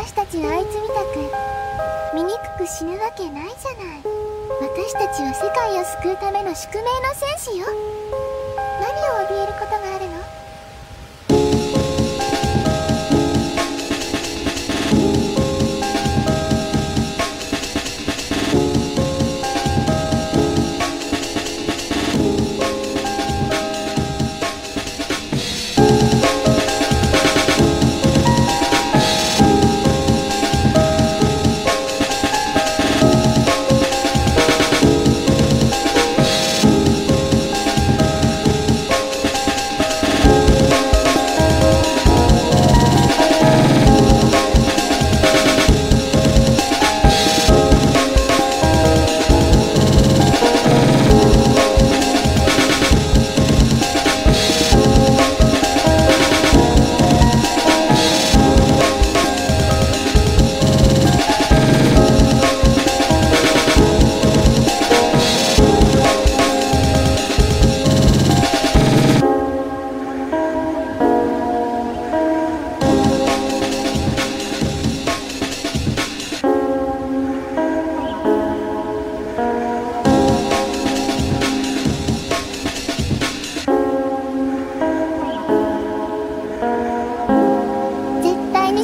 私たちがあいつみたく醜く死ぬわけないじゃない。私たちは世界を救うための宿命の戦士よ。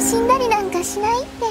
死んだりなんかしない？って